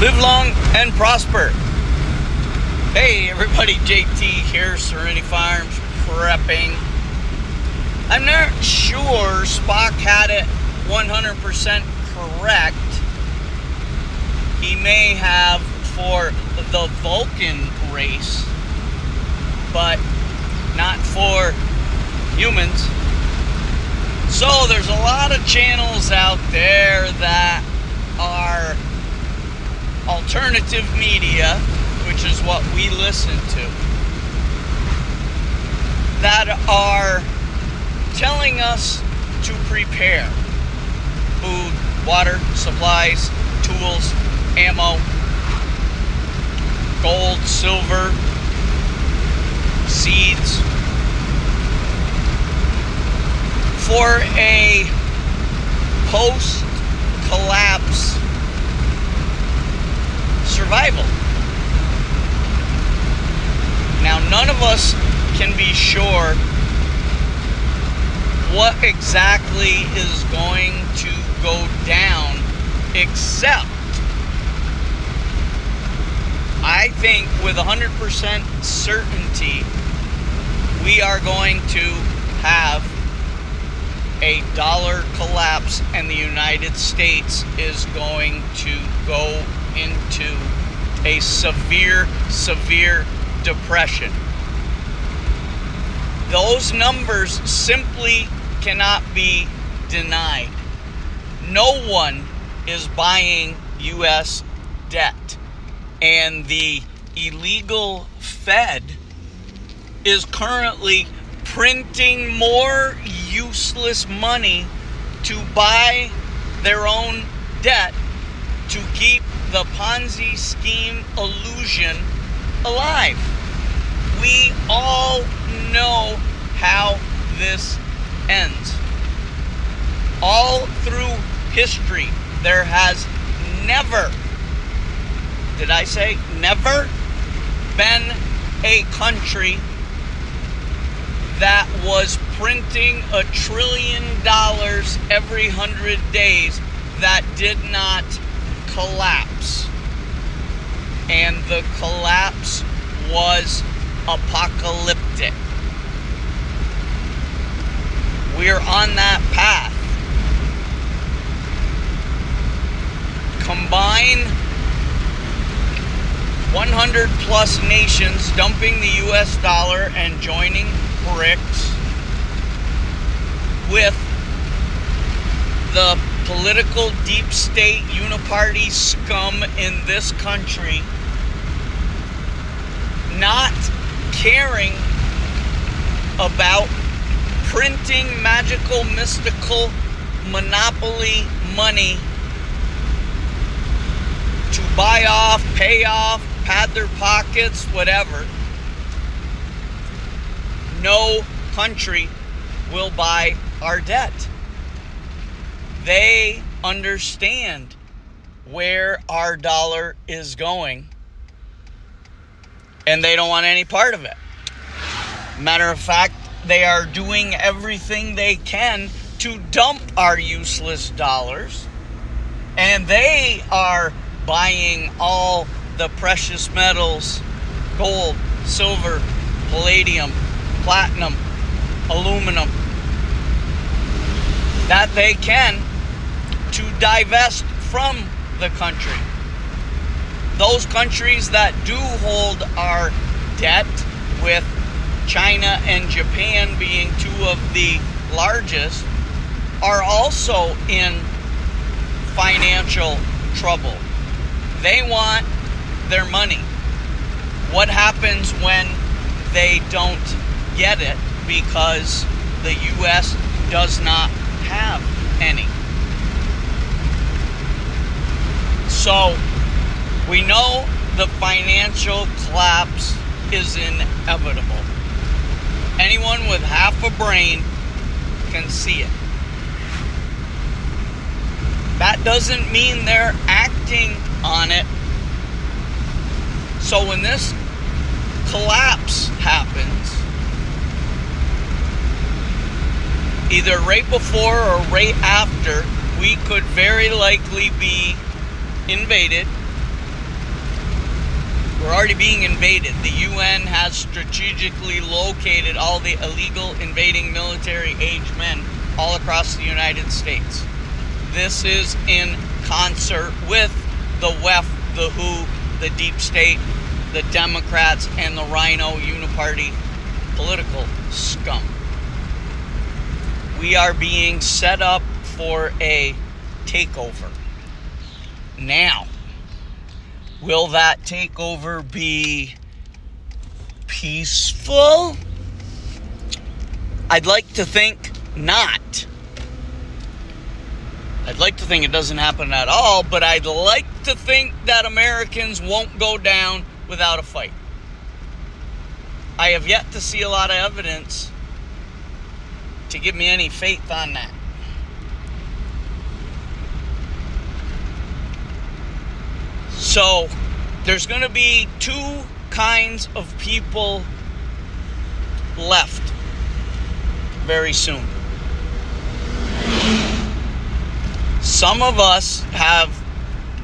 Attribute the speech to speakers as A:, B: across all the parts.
A: Live long and prosper. Hey everybody, JT here, Serenity Farms prepping. I'm not sure Spock had it 100% correct. He may have for the Vulcan race, but not for humans. So there's a lot of channels out there that are alternative media, which is what we listen to, that are telling us to prepare food, water, supplies, tools, ammo, gold, silver, seeds for a post collapse survival. Now, none of us can be sure what exactly is going to go down, except I think with 100% certainty, we are going to have a dollar collapse and the United States is going to go into a severe, severe depression. Those numbers simply cannot be denied. No one is buying U.S. debt. And the illegal Fed is currently printing more useless money to buy their own debt to keep the Ponzi scheme illusion alive. We all know how this ends. All through history, there has never, did I say never, been a country that was printing a trillion dollars every hundred days that did not collapse. And the collapse was apocalyptic. We're on that path. Combine 100 plus nations dumping the US dollar and joining BRICS with the political deep state uniparty scum in this country not caring about printing magical, mystical monopoly money to buy off, pay off, pad their pockets, whatever. No country will buy our debt. They understand where our dollar is going and they don't want any part of it. Matter of fact, they are doing everything they can to dump our useless dollars and they are buying all the precious metals gold, silver, palladium, platinum, aluminum that they can to divest from the country. Those countries that do hold our debt, with China and Japan being two of the largest, are also in financial trouble. They want their money. What happens when they don't get it because the U.S. does not have any? So we know the financial collapse is inevitable. Anyone with half a brain can see it. That doesn't mean they're acting on it. So when this collapse happens, either right before or right after, we could very likely be invaded We're already being invaded. The UN has strategically located all the illegal invading military age men all across the United States. This is in concert with the WEF, the WHO, the deep state, the Democrats, and the RINO uniparty political scum. We are being set up for a takeover. Now, will that takeover be peaceful? I'd like to think not. I'd like to think it doesn't happen at all, but I'd like to think that Americans won't go down without a fight. I have yet to see a lot of evidence to give me any faith on that. So, there's going to be two kinds of people left very soon. Some of us have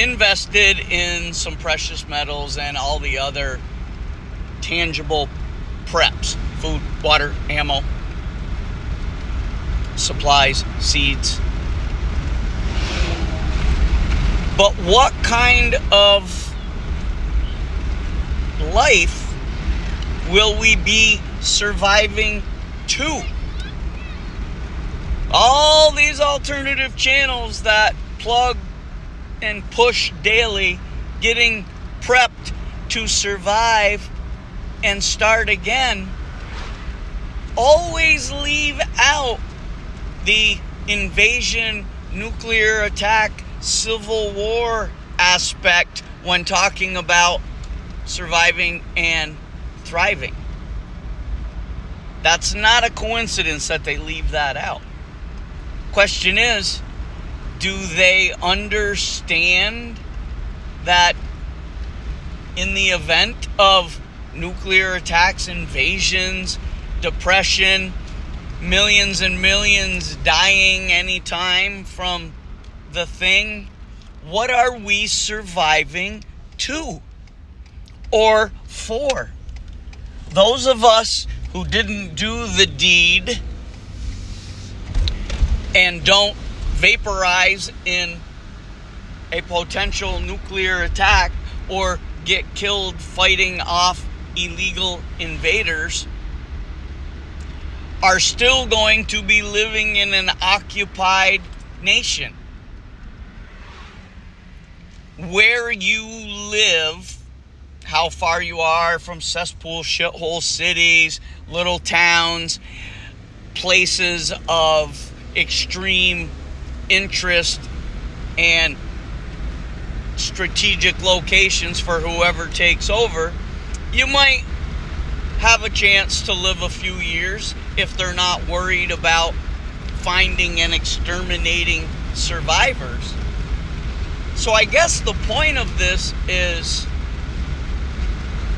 A: invested in some precious metals and all the other tangible preps food, water, ammo, supplies, seeds. But what kind of life will we be surviving to? All these alternative channels that plug and push daily, getting prepped to survive and start again, always leave out the invasion, nuclear attack, civil war aspect when talking about surviving and thriving. That's not a coincidence that they leave that out. Question is, do they understand that in the event of nuclear attacks, invasions, depression, millions and millions dying anytime from the thing, what are we surviving to or for? Those of us who didn't do the deed and don't vaporize in a potential nuclear attack or get killed fighting off illegal invaders are still going to be living in an occupied nation. Where you live, how far you are from cesspool shithole cities, little towns, places of extreme interest and strategic locations for whoever takes over, you might have a chance to live a few years if they're not worried about finding and exterminating survivors. So I guess the point of this is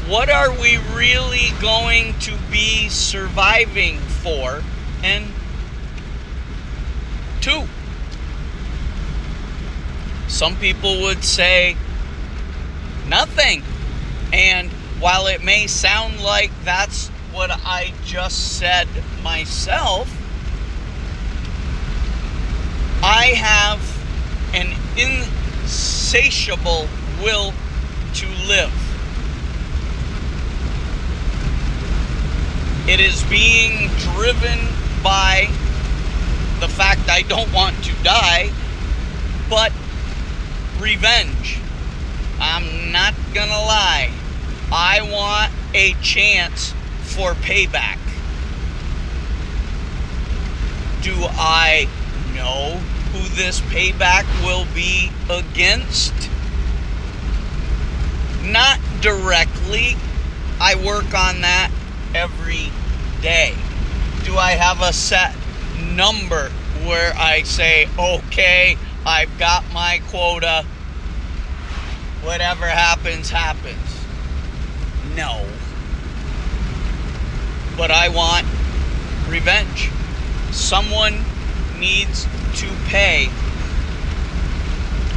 A: what are we really going to be surviving for? And two, some people would say nothing. And while it may sound like that's what I just said myself, I have an insatiable will to live. It is being driven by the fact I don't want to die, but revenge. I'm not gonna lie. I want a chance for payback. Do I know who this payback will be against? Not directly. I work on that every day. Do I have a set number where I say, okay, I've got my quota. Whatever happens, happens. No. But I want revenge. Someone needs to pay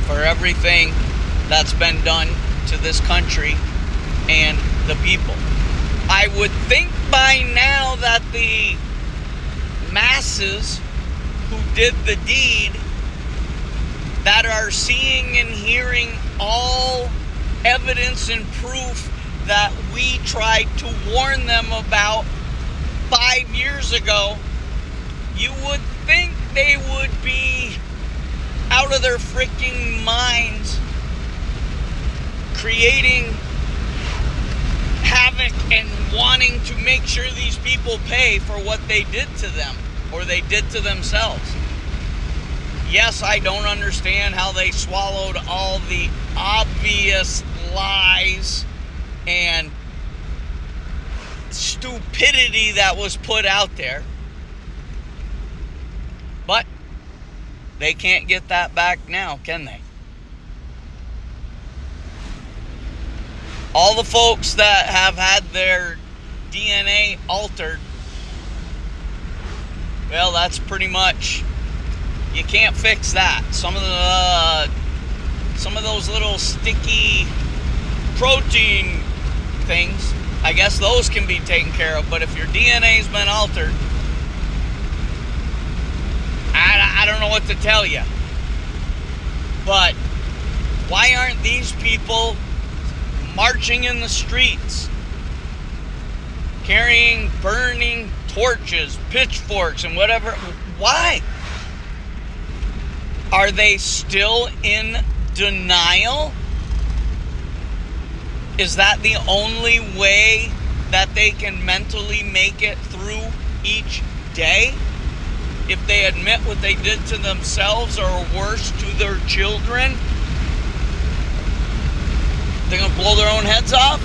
A: for everything that's been done to this country and the people. I would think by now that the masses who did the deed that are seeing and hearing all evidence and proof that we tried to warn them about five years ago, you would they would be out of their freaking minds creating havoc and wanting to make sure these people pay for what they did to them or they did to themselves. Yes, I don't understand how they swallowed all the obvious lies and stupidity that was put out there. They can't get that back now, can they? All the folks that have had their DNA altered, well, that's pretty much you can't fix that. Some of the uh, some of those little sticky protein things, I guess those can be taken care of. But if your DNA's been altered, I, I don't know what to tell you. But why aren't these people marching in the streets, carrying burning torches, pitchforks, and whatever? Why? Are they still in denial? Is that the only way that they can mentally make it through each day? If they admit what they did to themselves or worse to their children, they're going to blow their own heads off?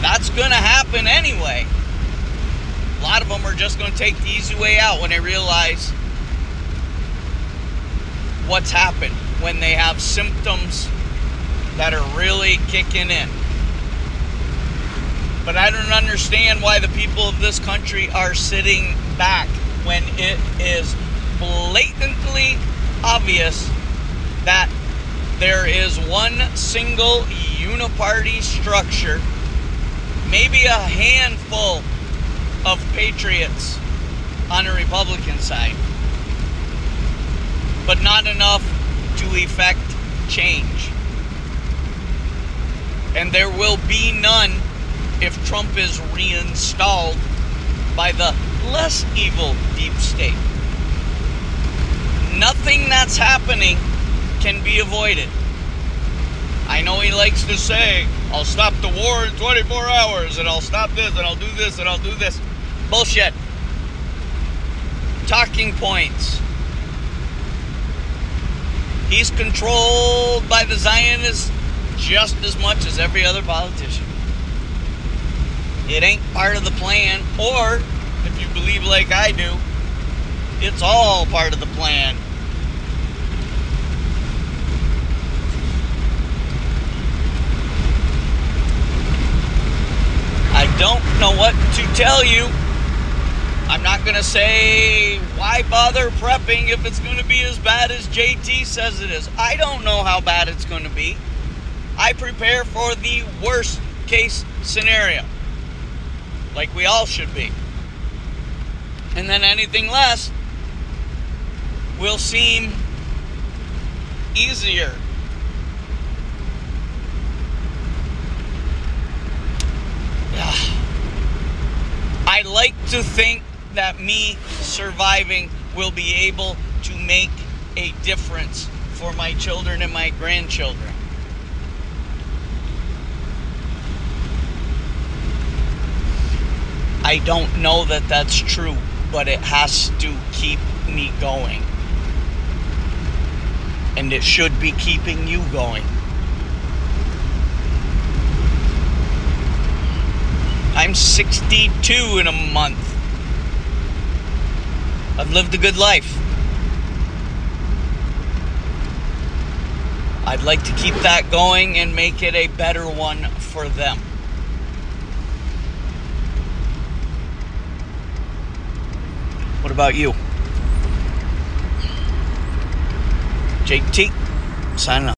A: That's going to happen anyway. A lot of them are just going to take the easy way out when they realize what's happened when they have symptoms that are really kicking in. But I don't understand why the people of this country are sitting back when it is blatantly obvious that there is one single uniparty structure, maybe a handful of patriots on the Republican side but not enough to effect change. And there will be none if Trump is reinstalled by the less evil deep state. Nothing that's happening can be avoided. I know he likes to say, I'll stop the war in 24 hours and I'll stop this and I'll do this and I'll do this. Bullshit. Talking points. He's controlled by the Zionists just as much as every other politician. It ain't part of the plan, or believe like I do, it's all part of the plan. I don't know what to tell you. I'm not going to say why bother prepping if it's going to be as bad as JT says it is. I don't know how bad it's going to be. I prepare for the worst case scenario, like we all should be. And then anything less will seem easier. I like to think that me surviving will be able to make a difference for my children and my grandchildren. I don't know that that's true, but it has to keep me going. And it should be keeping you going. I'm 62 in a month. I've lived a good life. I'd like to keep that going and make it a better one for them. About you? JT, signing off.